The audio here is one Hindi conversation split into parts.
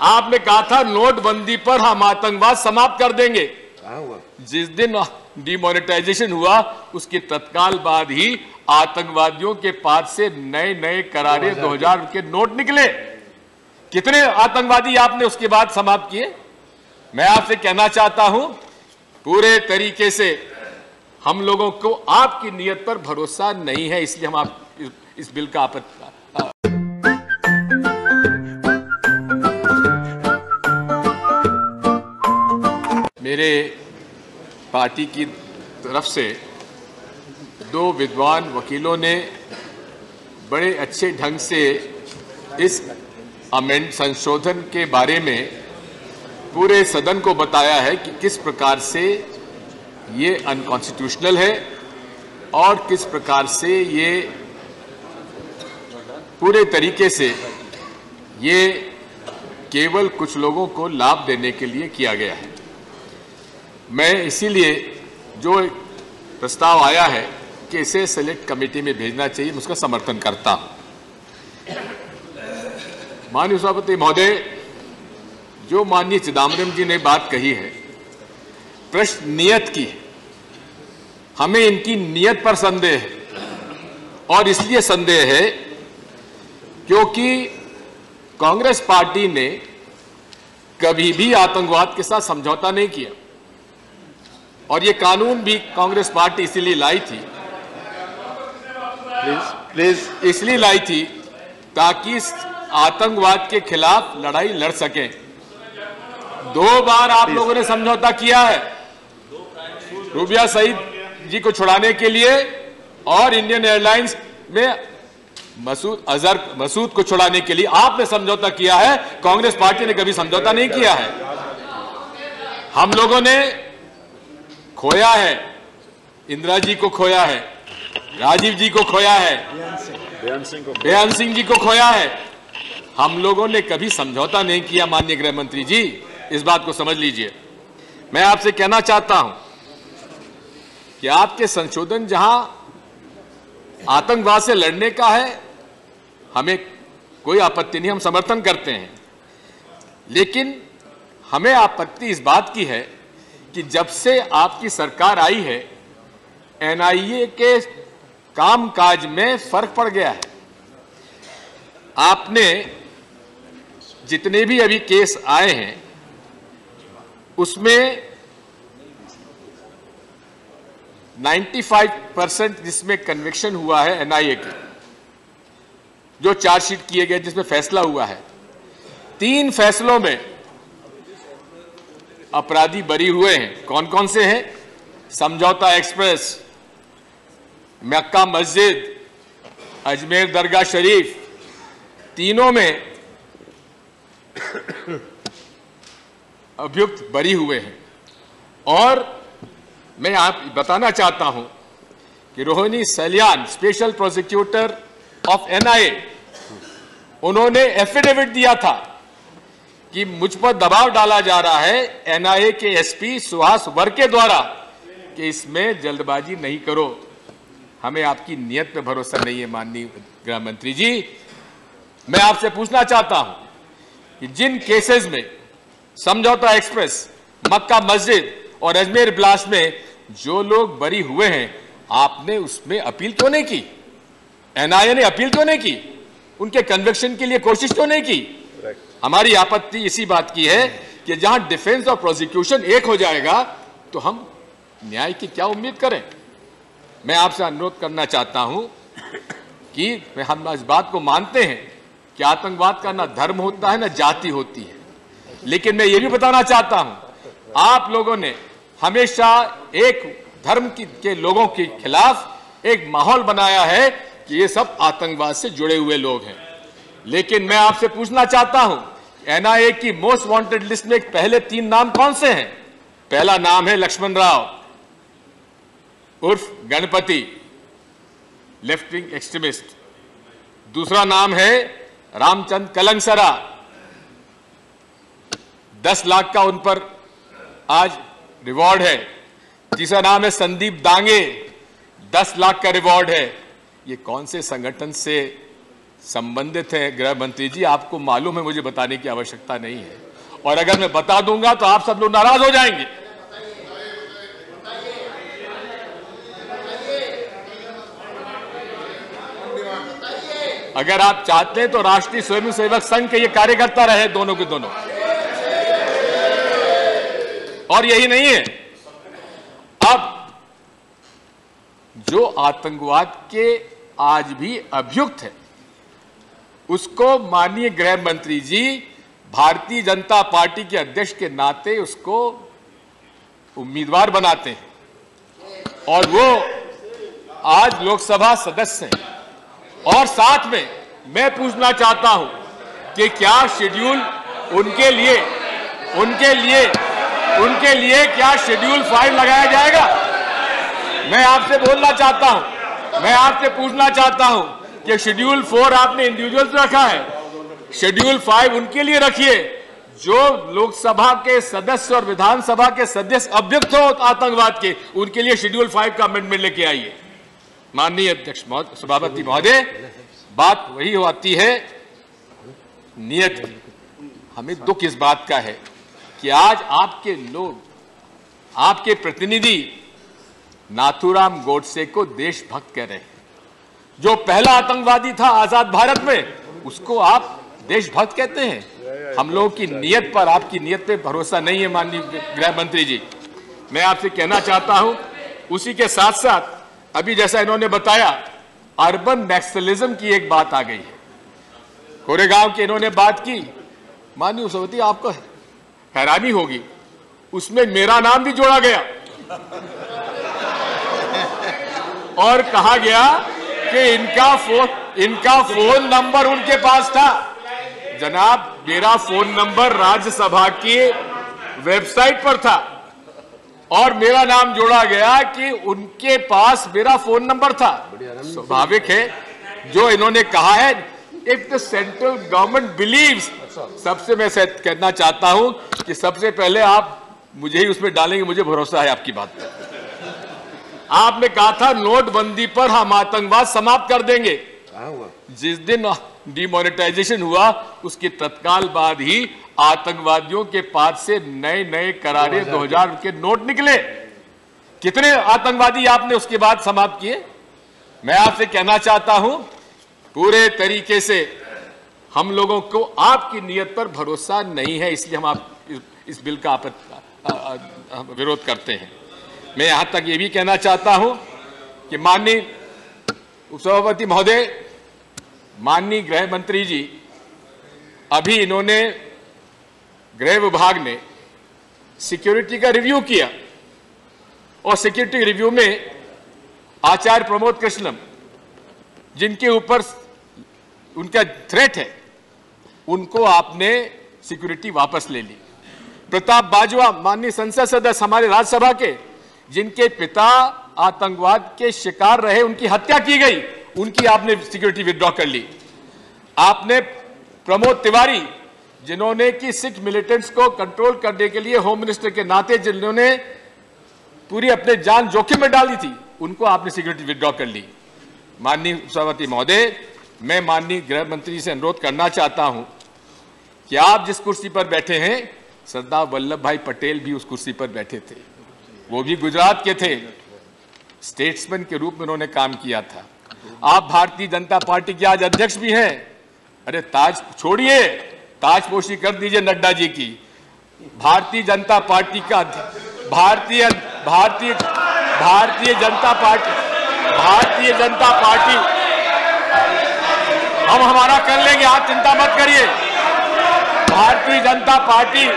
आपने कहा था नोटबंदी पर हम आतंकवाद समाप्त कर देंगे। हुआ? जिस दिन डिमोनेटाइजेशन हुआ उसके तत्काल बाद ही आतंकवादियों के पास से नए नए करारे 2000 के नोट निकले। कितने आतंकवादी आपने उसके बाद समाप्त किए? मैं आपसे कहना चाहता हूँ पूरे तरीके से हम लोगों को आपकी नीयत पर भरोसा नहीं है इसलिए हम आप इस, इस बिल का आपत्ति मेरे पार्टी की तरफ़ से दो विद्वान वकीलों ने बड़े अच्छे ढंग से इस अमेंड संशोधन के बारे में पूरे सदन को बताया है कि किस प्रकार से ये अनकॉन्स्टिट्यूशनल है और किस प्रकार से ये पूरे तरीके से ये केवल कुछ लोगों को लाभ देने के लिए किया गया है। मैं इसीलिए जो प्रस्ताव आया है कि इसे सेलेक्ट कमेटी में भेजना चाहिए उसका समर्थन करता हूँ। माननीय सभापति महोदय, जो माननीय चिदम्बरम जी ने बात कही है, प्रश्न नियत की हमें इनकी नियत पर संदेह है और इसलिए संदेह है क्योंकि कांग्रेस पार्टी ने कभी भी आतंकवाद के साथ समझौता नहीं किया। और ये कानून भी कांग्रेस पार्टी इसीलिए लाई थी। प्लीज़ प्लीज़ इसलिए लाई थी ताकि आतंकवाद के खिलाफ लड़ाई लड़ सके। दो बार आप लोगों ने समझौता किया है। रूबिया सईद जी को छुड़ाने के लिए और इंडियन एयरलाइंस में मसूद अजहर मसूद को छुड़ाने के लिए आपने समझौता किया है। कांग्रेस पार्टी ने कभी समझौता नहीं किया है। हम लोगों ने खोया है। इंदिरा जी को खोया है। राजीव जी को खोया है। सिंह सिंह जी को खोया है। हम लोगों ने कभी समझौता नहीं किया माननीय गृह मंत्री जी। इस बात को समझ लीजिए। मैं आपसे कहना चाहता हूँ कि आपके संशोधन जहाँ आतंकवाद से लड़ने का है हमें कोई आपत्ति नहीं हम समर्थन करते हैं। लेकिन हमें आपत्ति इस बात की है कि जब से आपकी सरकार आई है एनआईए के कामकाज में फ़र्क पड़ गया है। आपने जितने भी अभी केस आए हैं, उसमें 95 परसेंट जिसमें कन्विक्शन हुआ है एनआईए के, जो चार्जशीट किए गए, जिसमें फैसला हुआ है, तीन फैसलों में अपराधी बरी हुए हैं। कौन कौन से हैं? समझौता एक्सप्रेस, मक्का मस्जिद, अजमेर दरगाह शरीफ, तीनों में अभियुक्त बरी हुए हैं। और मैं आप, बताना चाहता हूँ कि Rohini Salian special prosecutor of NIA उन्होंने एफिडेविट दिया था कि मुझ पर दबाव डाला जा रहा है एनआईए के एसपी सुहास वर्के द्वारा कि इसमें जल्दबाजी नहीं करो। हमें आपकी नियत पे भरोसा नहीं है माननीय गृह मंत्री जी। मैं आपसे पूछना चाहता हूँ कि जिन केसेस में समझौता एक्सप्रेस, मक्का मस्जिद और अजमेर ब्लास्ट में जो लोग बरी हुए हैं, आपने उसमें अपील क्यों नहीं की? एनआईए ने अपील क्यों नहीं की? उनके कन्विक्शन के लिए कोशिश क्यों नहीं की? हमारी आपत्ति इसी बात की है कि जहाँ डिफेंस और प्रोसिक्यूशन एक हो जाएगा तो हम न्याय की क्या उम्मीद करें? मैं आपसे अनुरोध करना चाहता हूँ कि हम इस बात को मानते हैं कि आतंकवाद का ना धर्म होता है, ना जाति होती है। लेकिन मैं ये भी बताना चाहता हूँ, आप लोगों ने हमेशा एक धर्म की, के लोगों के खिलाफ एक माहौल बनाया है कि ये सब आतंकवाद से जुड़े हुए लोग हैं। लेकिन मैं आपसे पूछना चाहता हूँ एनआईए की मोस्ट वांटेड लिस्ट में पहले तीन नाम कौन से हैं? पहला नाम है लक्ष्मण राव। उर्फ़ गणपति। लेफ़्ट विंग एक्सट्रीमिस्ट दूसरा नाम है रामचंद कलंगसरा। दस लाख का उन पर आज रिवॉर्ड है। तीसरा नाम है संदीप दांगे। दस लाख का रिवॉर्ड है। ये कौन से संगठन से संबंधित है गृह मंत्री जी, आपको मालूम है, मुझे बताने की आवश्यकता नहीं है। और अगर मैं बता दूँगा तो आप सब लोग नाराज़ हो जाएँगे। अगर आप चाहते हैं तो राष्ट्रीय स्वयंसेवक संघ के ये कार्यकर्ता रहे, दोनों के दोनों। और यही नहीं है। अब, जो आतंकवाद के आज भी अभियुक्त है उसको माननीय गृह मंत्री जी, भारतीय जनता पार्टी के अध्यक्ष के नाते उसको उम्मीदवार बनाते हैं। और वो आज लोकसभा सदस्य हैं। और साथ में मैं पूछना चाहता हूँ कि क्या शेड्यूल उनके लिए उनके लिए उनके लिए क्या शेड्यूल फाइव लगाया जाएगा? मैं आपसे बोलना चाहता हूँ, मैं आपसे पूछना चाहता हूँ कि शेड्यूल फोर आपने इंडिविजुअल्स रखा है। शेड्यूल फाइव उनके लिए रखिए। जो लोकसभा के सदस्य और विधानसभा के सदस्य अभ्युक्त हो आतंकवाद के, उनके लिए शेड्यूल फाइव का अमेंडमेंट लेके आइए। माननीय अध्यक्ष सभापति महोदय, बात वही हो आती है। नियत हमें दुख इस बात का है कि आज आपके लोग, आपके प्रतिनिधि नाथुराम गोडसे को देशभक्त कह रहे हैं। जो पहला आतंकवादी था आज़ाद भारत में, उसको आप देशभक्त कहते हैं। हम लोगों की नियत पर, आपकी नियत पे भरोसा नहीं है माननीय गृह मंत्री जी। मैं आपसे कहना चाहता हूँ, उसी के साथ साथ अभी जैसा इन्होंने बताया अर्बन नक्सलिज्म की एक बात आ गई है। कोरेगांव की इन्होंने बात की। माननीय सभापति आपको हैरानी होगी, उसमें मेरा नाम भी जोड़ा गया। और कहा गया कि इनका फ़ोन इनका फ़ोन नंबर उनके पास था। जनाब, मेरा फ़ोन नंबर राज्यसभा की वेबसाइट पर था। और मेरा नाम जोड़ा गया कि उनके पास मेरा फ़ोन नंबर था। स्वाभाविक है, जो इन्होंने कहा है if the central government believes सबसे मैं कहना चाहता हूँ कि सबसे पहले आप मुझे ही उसमें डालेंगे, मुझे भरोसा है आपकी बात पर। आपने कहा था नोटबंदी पर हम आतंकवाद समाप्त कर देंगे। जिस दिन डिमोनेटाइजेशन हुआ उसके तत्काल बाद ही आतंकवादियों के पास से नए नए करारे 2000 के नोट निकले। कितने आतंकवादी आपने उसके बाद समाप्त किए? मैं आपसे कहना चाहता हूँ पूरे तरीके से हम लोगों को आपकी नीयत पर भरोसा नहीं है इसलिए हम आप इस बिल का विरोध करते हैं। मैं यहाँ तक ये भी कहना चाहता हूँ कि माननीय उपसभापति महोदय, माननीय गृह मंत्री जी, अभी इन्होंने गृह विभाग ने सिक्योरिटी का रिव्यू किया और सिक्योरिटी रिव्यू में आचार्य प्रमोद कृष्णम, जिनके ऊपर उनका थ्रेट है, उनको आपने सिक्योरिटी वापस ले ली। प्रताप बाजवा, माननीय संसद सदस्य हमारे राज्यसभा के जिनके पिता आतंकवाद के शिकार रहे, उनकी हत्या की गई, उनकी आपने सिक्योरिटी विदड्रॉ कर ली। आपने प्रमोद तिवारी, जिन्होंने कि सिख मिलिटेंट्स को कंट्रोल करने के लिए होम मिनिस्टर के नाते जिन्होंने पूरी अपने जान जोखिम में डाली थी, उनको आपने सिक्योरिटी विदड्रॉ कर ली। माननीय सभापति महोदय, मैं माननीय गृह मंत्री से अनुरोध करना चाहता हूँ कि आप जिस कुर्सी पर बैठे हैं, सरदार वल्लभ भाई पटेल भी उस कुर्सी पर बैठे थे। वो भी गुजरात के थे। स्टेट्समैन के रूप में उन्होंने काम किया था। आप भारतीय जनता पार्टी के आज अध्यक्ष भी हैं। अरे, ताज, छोड़िए। ताजपोशी कर दीजिए नड्डा जी की। भारतीय जनता पार्टी का भारतीय भारतीय भारतीय जनता पार्टी, भारतीय जनता पार्टी। हम हमारा कर लेंगे, आप चिंता मत करिए। भारतीय जनता पार्टी।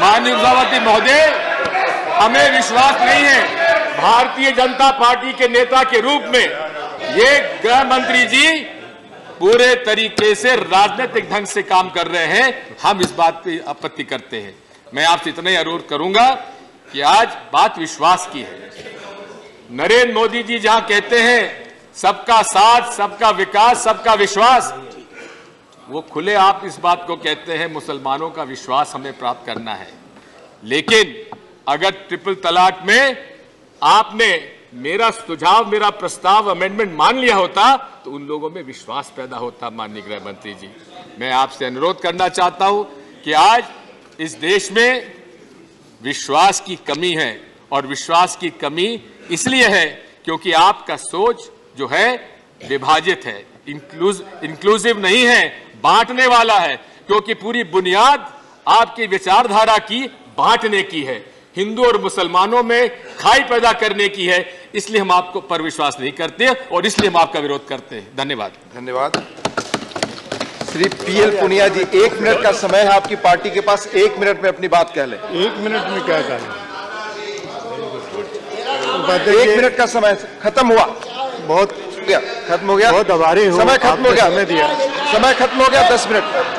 माननीय महोदय, हमें विश्वास नहीं है भारतीय जनता पार्टी के नेता के रूप में ये गृह मंत्री जी पूरे तरीके से राजनीतिक ढंग से काम कर रहे हैं। हम इस बात पे आपत्ति करते हैं। मैं आपसे इतना ही अनुरोध करूँगा कि आज बात विश्वास की है। नरेंद्र मोदी जी जहाँ कहते हैं, सबका साथ, सबका विकास, सबका विश्वास वो खुले आप इस बात को कहते हैं, मुसलमानों का विश्वास हमें प्राप्त करना है। लेकिन अगर ट्रिपल तलाक में आपने मेरा सुझाव, मेरा प्रस्ताव अमेंडमेंट मान लिया होता तो उन लोगों में विश्वास पैदा होता, माननीय गृह मंत्री जी। मैं आपसे अनुरोध करना चाहता हूँ कि आज इस देश में विश्वास की कमी है, और विश्वास की कमी इसलिए है क्योंकि आपका सोच जो है, विभाजित है। इंक्लूसिव नहीं है बांटने वाला है क्योंकि पूरी बुनियाद आपकी विचारधारा की बांटने की है। हिंदू और मुसलमानों में खाई पैदा करने की है इसलिए हम आपको पर विश्वास नहीं करते और इसलिए हम आपका विरोध करते हैं। धन्यवाद। धन्यवाद। श्री पीएल पुनिया जी एक मिनट का समय है आपकी पार्टी के पास एक मिनट में अपनी बात कह लें। एक मिनट में क्या करें एक मिनट का समय खत्म हुआ। बहुत गया खत्म हो गया। बहुत समय खत्म हो गया। समय दिया। समय खत्म हो गया दस मिनट।